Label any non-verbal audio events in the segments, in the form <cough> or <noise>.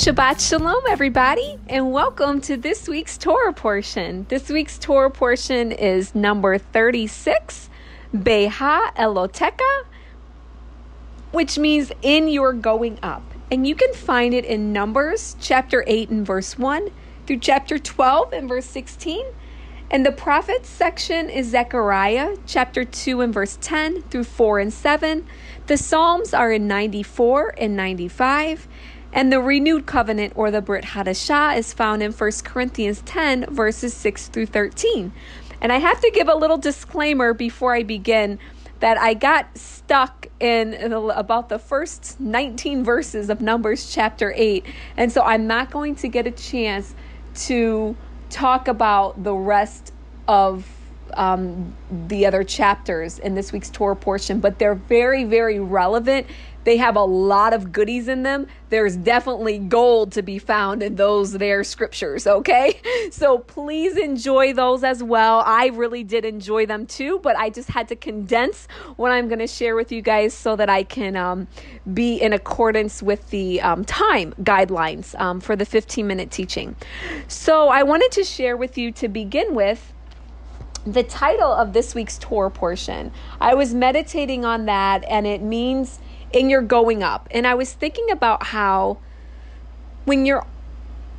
Shabbat Shalom, everybody, and welcome to this week's Torah portion. This week's Torah portion is number 36, Beha'Alotcha, which means in your going up. And you can find it in Numbers chapter 8 and verse 1 through chapter 12 and verse 16. And the prophets section is Zechariah chapter 2 and verse 10 through 4 and 7. The Psalms are in 94 and 95. And the renewed covenant or the Brit Hadashah is found in 1 Corinthians 10, verses 6 through 13. And I have to give a little disclaimer before I begin that I got stuck in about the first 19 verses of Numbers chapter 8. And so I'm not going to get a chance to talk about the rest of um, the other chapters in this week's Torah portion, but they're very, very relevant they have a lot of goodies in them. There's definitely gold to be found in those there scriptures, okay? <laughs> So please enjoy those as well. I really did enjoy them too, but I just had to condense what I'm going to share with you guys so that I can um, be in accordance with the um, time guidelines um, for the 15 minute teaching. So I wanted to share with you to begin with the title of this week's Torah portion. I was meditating on that, and it means and you're going up. And I was thinking about how when you're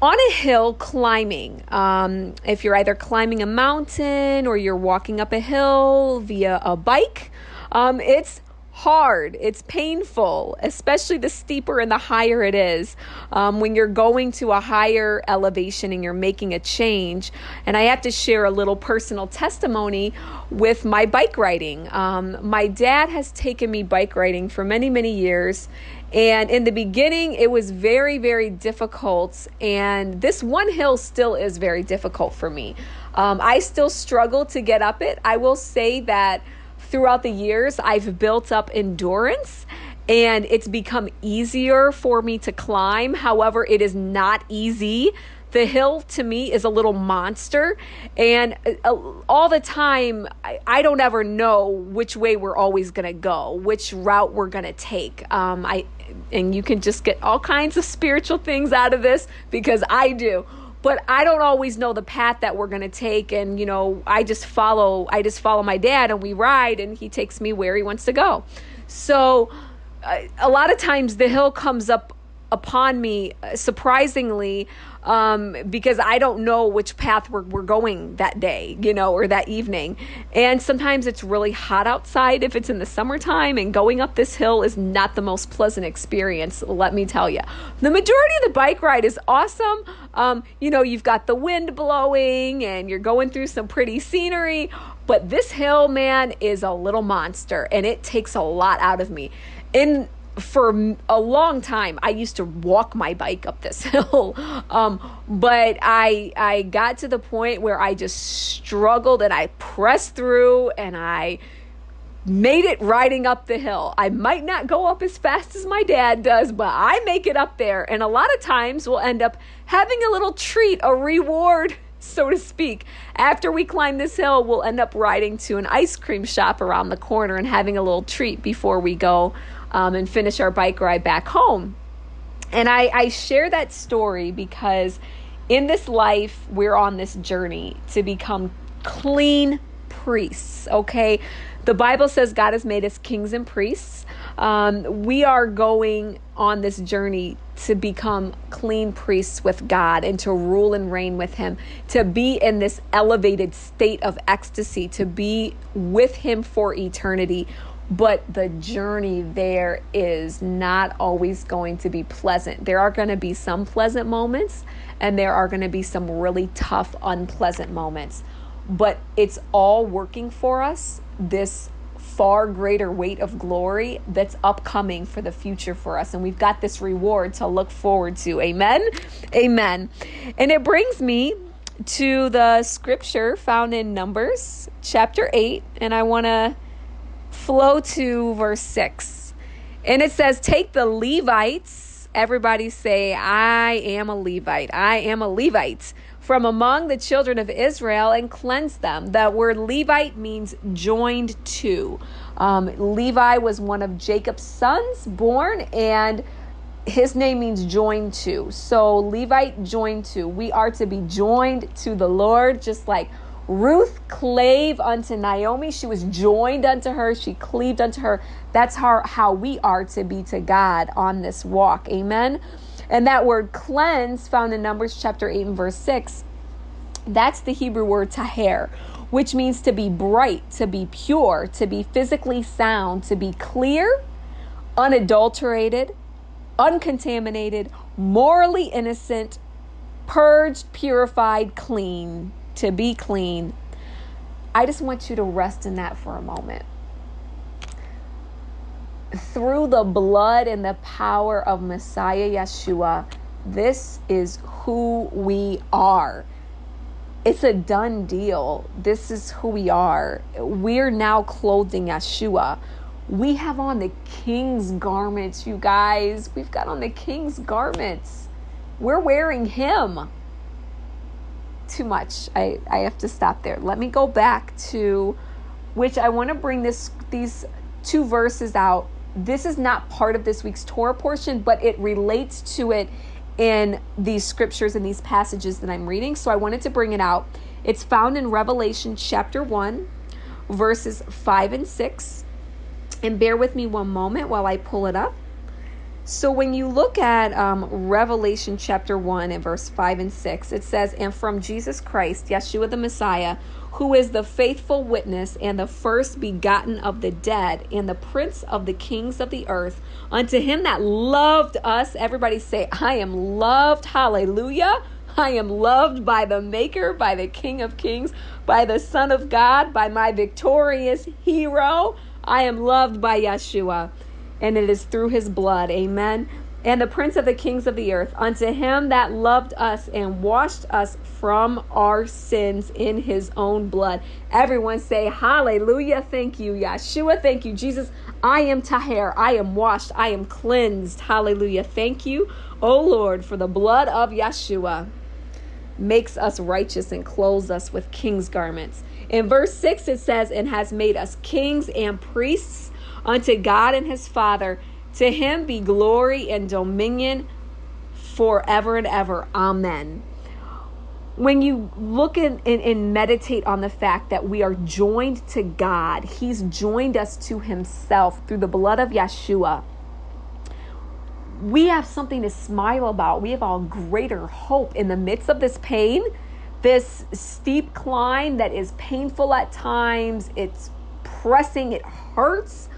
on a hill climbing, um, if you're either climbing a mountain or you're walking up a hill via a bike, um, it's hard, it's painful, especially the steeper and the higher it is um, when you're going to a higher elevation and you're making a change. And I have to share a little personal testimony with my bike riding. Um, my dad has taken me bike riding for many, many years. And in the beginning, it was very, very difficult. And this one hill still is very difficult for me. Um, I still struggle to get up it. I will say that throughout the years, I've built up endurance and it's become easier for me to climb. However, it is not easy. The hill to me is a little monster, and uh, all the time, I, don't ever know which way we're always going to go, which route we're going to take. Um, I and you can just get all kinds of spiritual things out of this because I do but I don't always know the path that we're going to take and you know I just follow I just follow my dad and we ride and he takes me where he wants to go. So uh, a lot of times the hill comes up upon me uh, surprisingly um, because I don't know which path we're, we're going that day, you know, or that evening. And sometimes it's really hot outside if it's in the summertime, and going up this hill is not the most pleasant experience, let me tell you. The majority of the bike ride is awesome. Um, you know, you've got the wind blowing and you're going through some pretty scenery, but this hill, man, is a little monster and it takes a lot out of me. In for a long time i used to walk my bike up this <laughs> hill. Um, but i i got to the point where i just struggled and i pressed through and i made it riding up the hill. I might not go up as fast as my dad does but i make it up there. And a lot of times we'll end up having a little treat a reward <laughs> so to speak. After we climb this hill, we'll end up riding to an ice cream shop around the corner and having a little treat before we go um, and finish our bike ride back home. And I, I share that story because in this life, we're on this journey to become clean priests, okay? The Bible says God has made us kings and priests. Um, we are going on this journey to become clean priests with God and to rule and reign with Him, to be in this elevated state of ecstasy, to be with Him for eternity but the journey there is not always going to be pleasant. There are going to be some pleasant moments, and there are going to be some really tough, unpleasant moments. But it's all working for us, this far greater weight of glory that's upcoming for the future for us. And we've got this reward to look forward to. Amen. Amen. And it brings me to the scripture found in Numbers chapter 8. And I want to flow to verse 6. And it says, Take the Levites. Everybody say, I am a Levite. I am a Levite from among the children of Israel and cleanse them. That word Levite means joined to. Um, Levi was one of Jacob's sons born, and his name means joined to. So Levite joined to. We are to be joined to the Lord, just like Ruth clave unto Naomi. She was joined unto her. She cleaved unto her. That's how, how we are to be to God on this walk. Amen. And that word cleanse, found in Numbers chapter 8 and verse 6, that's the Hebrew word taher, which means to be bright, to be pure, to be physically sound, to be clear, unadulterated, uncontaminated, morally innocent, purged, purified, clean, to be clean. I just want you to rest in that for a moment. Through the blood and the power of Messiah Yeshua, this is who we are. It's a done deal. This is who we are. We're now clothing Yeshua. We have on the king's garments, you guys. We've got on the king's garments. We're wearing him. Too much. I, I have to stop there. Let me go back to which I want to bring this these two verses out. This is not part of this week's Torah portion, but it relates to it in these scriptures and these passages that I'm reading. So I wanted to bring it out. It's found in Revelation chapter 1, verses 5 and 6. And bear with me one moment while I pull it up. So when you look at um, Revelation chapter 1 and verse 5 and 6, it says, And from Jesus Christ, Yeshua the Messiah, who is the faithful witness and the first begotten of the dead and the prince of the kings of the earth, unto him that loved us, everybody say, I am loved, hallelujah. I am loved by the Maker, by the King of Kings, by the Son of God, by my victorious hero. I am loved by Yeshua, and it is through his blood. Amen. And the Prince of the Kings of the earth, unto him that loved us and washed us from our sins in his own blood. Everyone say, Hallelujah. Thank you, Yeshua. Thank you, Jesus. I am Taher. I am washed. I am cleansed. Hallelujah. Thank you, O Lord, for the blood of Yeshua makes us righteous and clothes us with king's garments. In verse 6, it says, And has made us kings and priests unto God and his Father. To him be glory and dominion forever and ever. Amen. When you look and, meditate on the fact that we are joined to God, He's joined us to Himself through the blood of Yeshua we have something to smile about. We have all greater hope in the midst of this pain this steep climb that is painful at times, it's pressing, it hurts,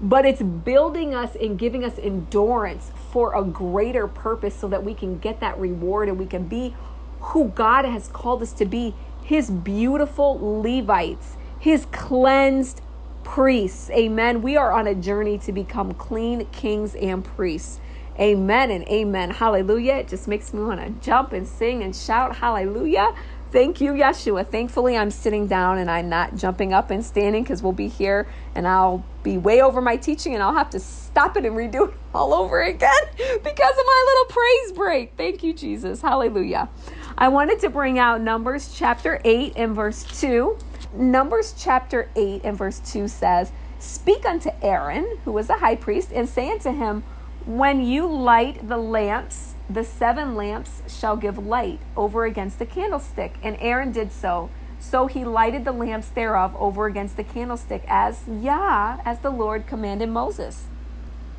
but it's building us and giving us endurance for a greater purpose so that we can get that reward and we can be who God has called us to be his beautiful Levites, his cleansed priests. Amen. We are on a journey to become clean kings and priests. Amen and amen. Hallelujah. It just makes me want to jump and sing and shout hallelujah. Thank you, Yeshua. Thankfully, I'm sitting down and I'm not jumping up and standing because we'll be here and I'll be way over my teaching and I'll have to stop it and redo it all over again <laughs> because of my little praise break. Thank you, Jesus. Hallelujah. I wanted to bring out Numbers chapter 8 and verse 2. Numbers chapter 8 and verse 2 says, Speak unto Aaron, who was the high priest, and say unto him, when you light the lamps, the seven lamps shall give light over against the candlestick. And Aaron did so. So he lighted the lamps thereof over against the candlestick, as Yah, as the Lord commanded Moses.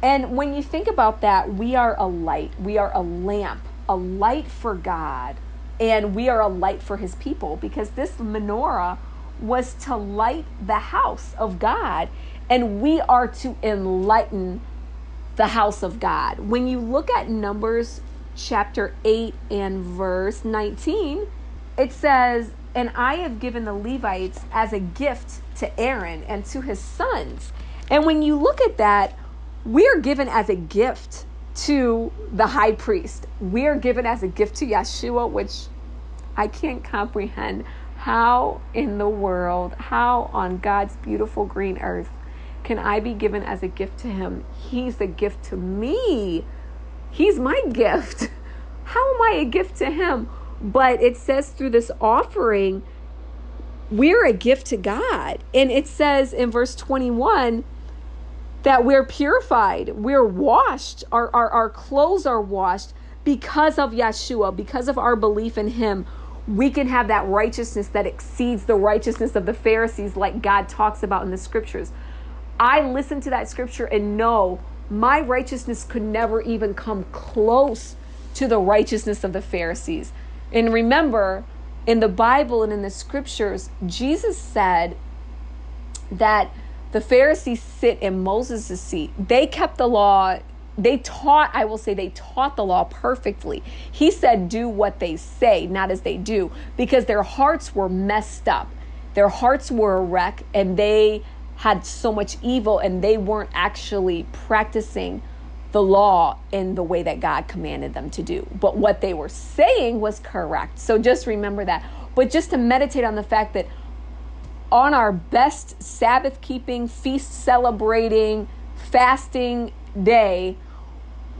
And when you think about that, we are a light, we are a lamp, a light for God, and we are a light for his people because this menorah was to light the house of God, and we are to enlighten the house of God. When you look at Numbers chapter 8 and verse 19, it says, And I have given the Levites as a gift to Aaron and to his sons. And when you look at that, we are given as a gift to the high priest. We are given as a gift to Yeshua, which I can't comprehend how in the world, how on God's beautiful green earth can I be given as a gift to him? He's a gift to me. He's my gift. How am I a gift to him? But it says through this offering, we're a gift to God. And it says in verse 21 that we're purified, we're washed, our, our, our clothes are washed because of Yeshua, because of our belief in Him. We can have that righteousness that exceeds the righteousness of the Pharisees, like God talks about in the scriptures. I listen to that scripture and know my righteousness could never even come close to the righteousness of the Pharisees. And remember, in the Bible and in the scriptures, Jesus said that the Pharisees sit in Moses' seat. They kept the law. They taught, I will say, they taught the law perfectly. He said, do what they say, not as they do, because their hearts were messed up. Their hearts were a wreck, and they had so much evil, and they weren't actually practicing the law in the way that God commanded them to do. But what they were saying was correct. So just remember that. But just to meditate on the fact that on our best Sabbath keeping, feast celebrating, fasting day,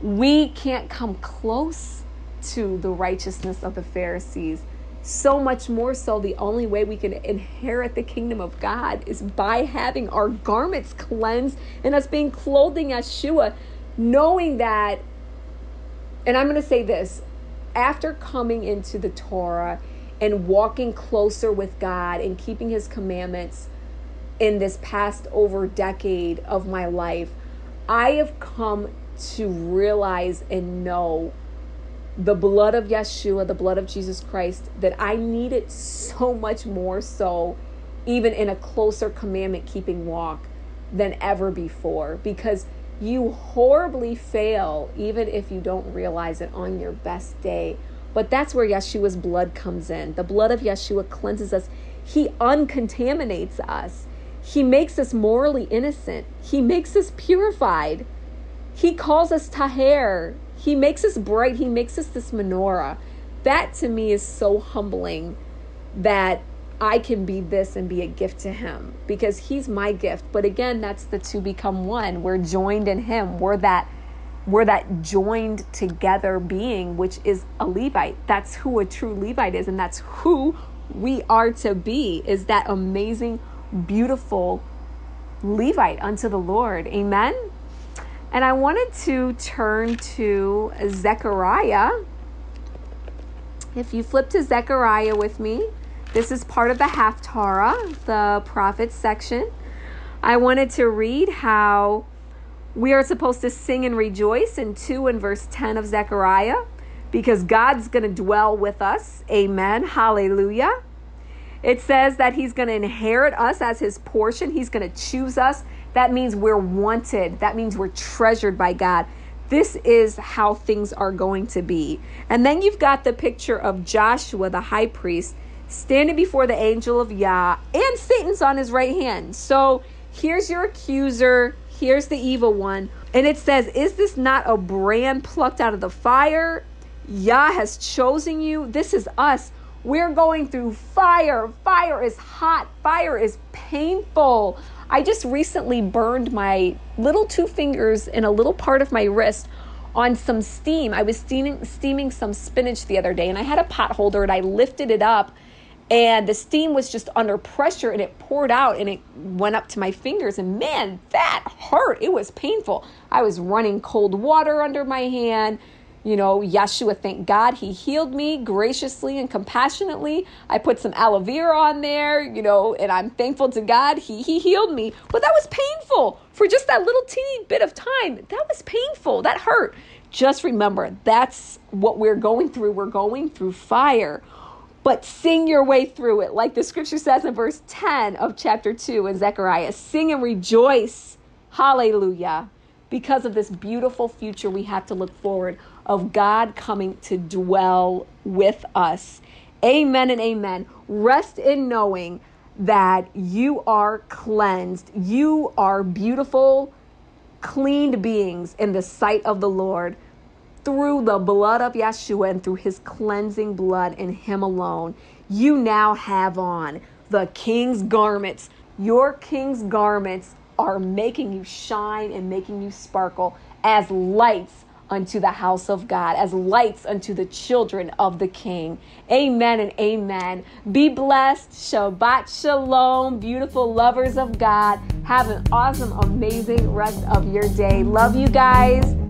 we can't come close to the righteousness of the Pharisees. So much more so, the only way we can inherit the kingdom of God is by having our garments cleansed and us being clothed in Yeshua, knowing that. And I'm going to say this after coming into the Torah and walking closer with God and keeping his commandments in this past over decade of my life, I have come to realize and know the blood of Yeshua, the blood of Jesus Christ, that I need it so much more so, even in a closer commandment keeping walk than ever before, because you horribly fail even if you don't realize it on your best day. But that's where Yeshua's blood comes in. The blood of Yeshua cleanses us, He uncontaminates us, He makes us morally innocent, He makes us purified, He calls us Taher, He makes us bright, He makes us this menorah. That to me is so humbling that I can be this and be a gift to him because he's my gift. But again, that's the two become one. We're joined in him. We're that we're that joined together being, which is a Levite. That's who a true Levite is, and that's who we are to be, is that amazing, beautiful Levite unto the Lord. Amen. And I wanted to turn to Zechariah. If you flip to Zechariah with me, this is part of the Haftarah, the prophet section. I wanted to read how we are supposed to sing and rejoice in 2 and verse 10 of Zechariah because God's going to dwell with us. Amen. Hallelujah. It says that He's going to inherit us as His portion, He's going to choose us. That means we're wanted, that means we're treasured by God. This is how things are going to be. And then you've got the picture of Joshua, the high priest, standing before the angel of Yah, and Satan's on his right hand. So here's your accuser Here's the evil one. And it says, Is this not a brand plucked out of the fire? Yah has chosen you. This is us. We're going through fire. Fire is hot. Fire is painful. I just recently burned my little two fingers and a little part of my wrist on some steam. I was steaming, steaming some spinach the other day and I had a pot holder and I lifted it up and the steam was just under pressure and it poured out and it went up to my fingers and man that hurt. It was painful. I was running cold water under my hand you know yeshua thank god he healed me graciously and compassionately. I put some aloe vera on there you know and i'm thankful to god he, he healed me. But that was painful for just that little teeny bit of time. That was painful. That hurt. Just remember that's what we're going through. We're going through fire. But sing your way through it. Like the scripture says in verse 10 of chapter 2 in Zechariah sing and rejoice. Hallelujah. Because of this beautiful future we have to look forward of God coming to dwell with us. Amen and amen. Rest in knowing that you are cleansed. You are beautiful, cleaned beings in the sight of the Lord through the blood of Yeshua and through his cleansing blood in him alone, you now have on the king's garments. Your king's garments are making you shine and making you sparkle as lights unto the house of God, as lights unto the children of the King. Amen and amen. Be blessed. Shabbat shalom, beautiful lovers of God. Have an awesome, amazing rest of your day. Love you guys.